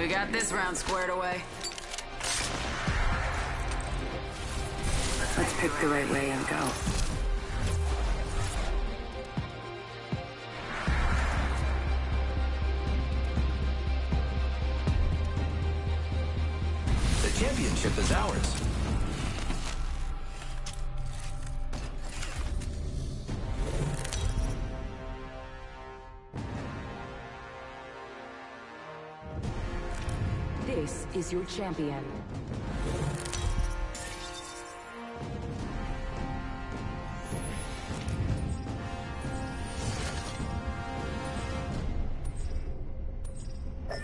We got this round squared away. Let's pick the right way and go. The championship is ours. This is your champion.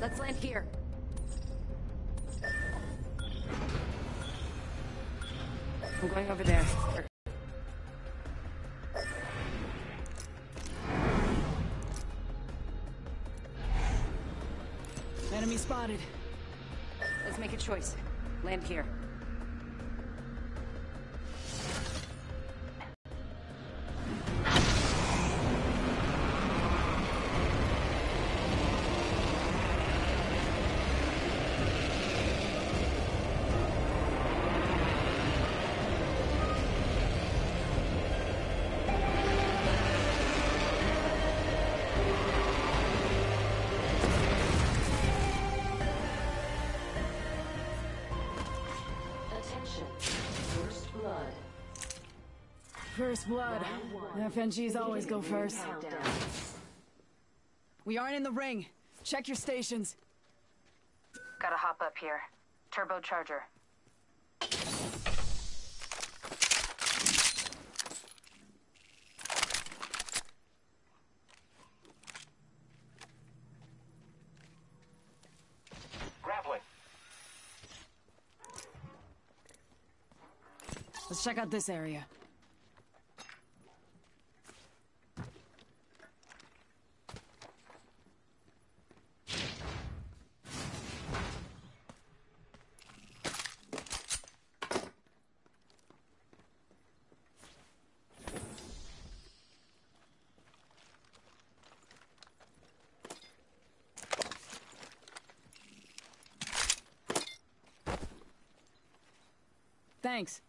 Let's land here. I'm going over there. Enemy spotted. Choice. Land here. First blood. FNGs always go first. We aren't in the ring. Check your stations. Gotta hop up here. Turbocharger. Grappling. Let's check out this area. Thanks.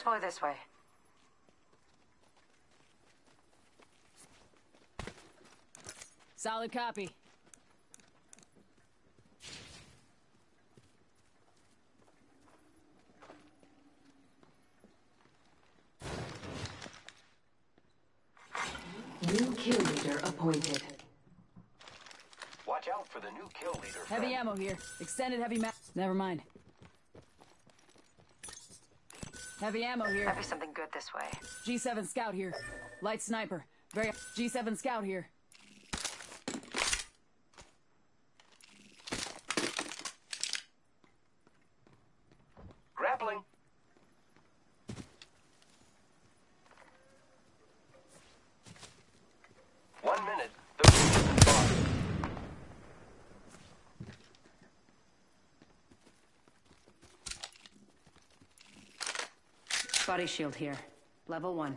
Let's explore this way. Solid copy. New kill leader appointed. Watch out for the new kill leader. Heavy friend. ammo here. Extended heavy ma- Never mind. Heavy ammo here. Might be something good this way. G7 scout here. Light sniper. Very G7 scout here. Grappling. One minute. The ring has been spotted. Body shield here. Level one.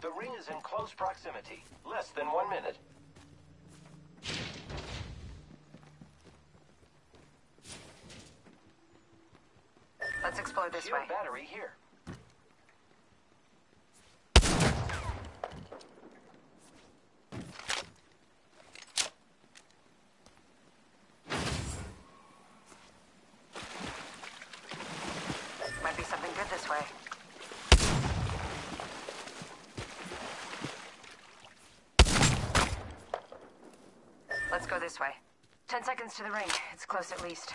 The ring is in close proximity. Less than one minute. Let's explore this Shield way. battery here. Might be something good this way. Let's go this way. Ten seconds to the ring. It's close at least.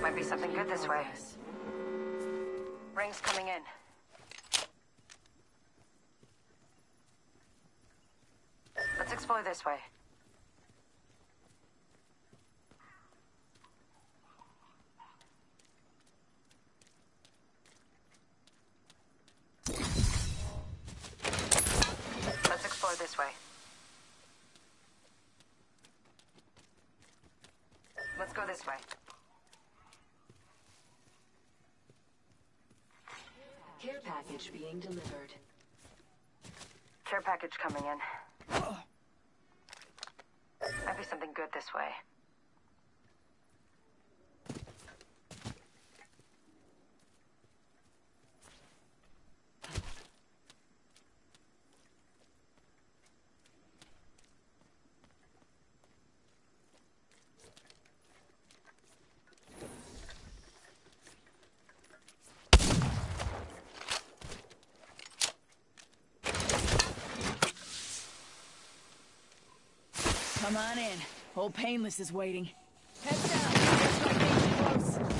Might be something good this way. Ring's coming in. Let's explore this way. Let's explore this way. Let's go this way. Care package being delivered. Care package coming in. Might be something good this way. Come on in. Old Painless is waiting. Heads down. Close.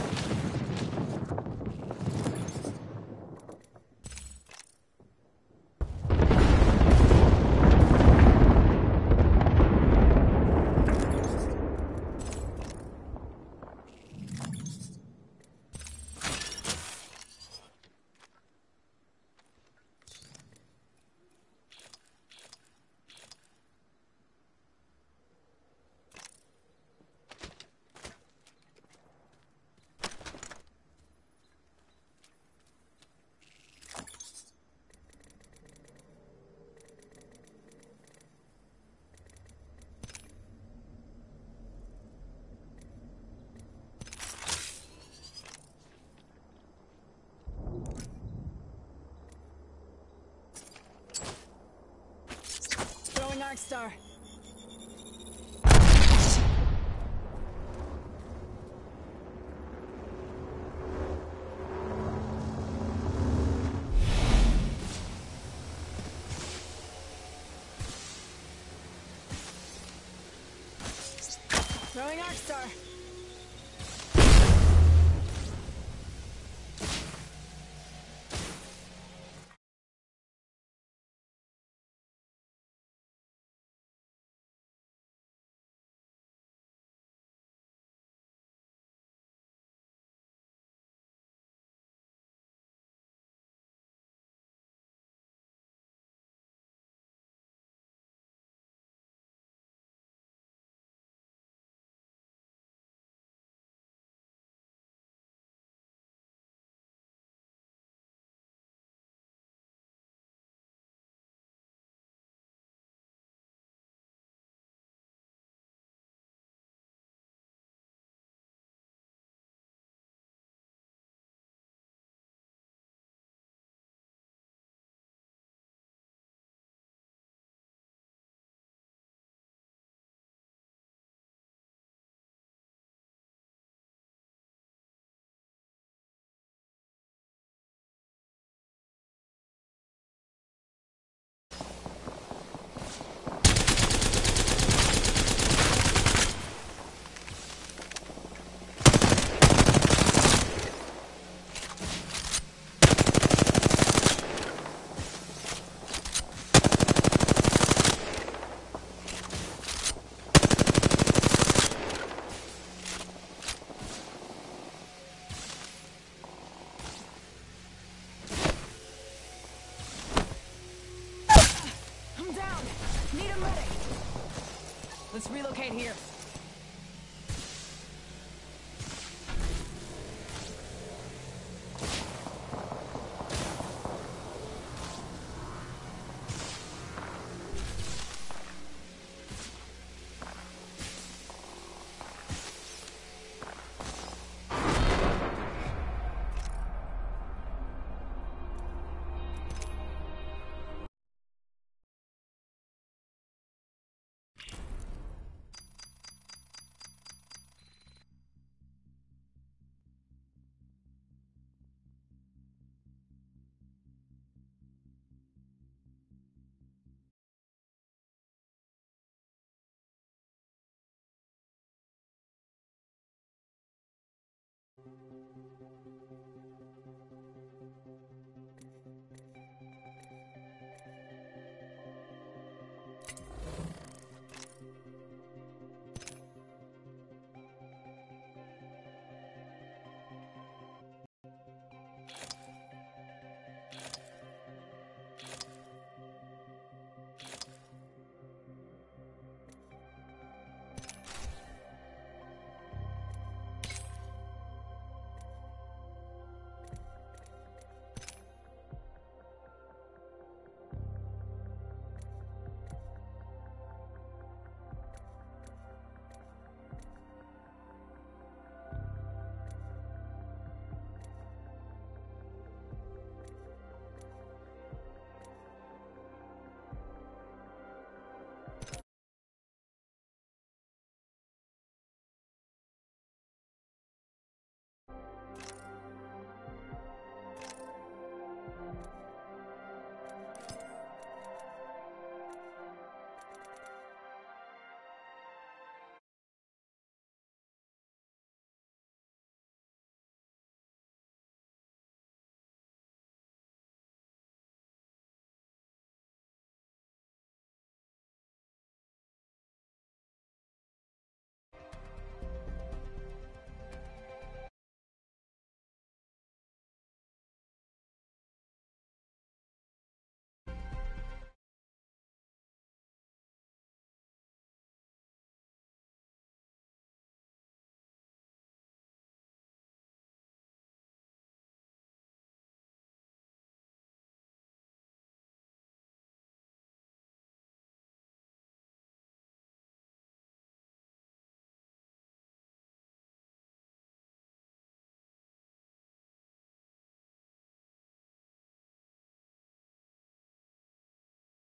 Throwing Star. Throwing Arc Star.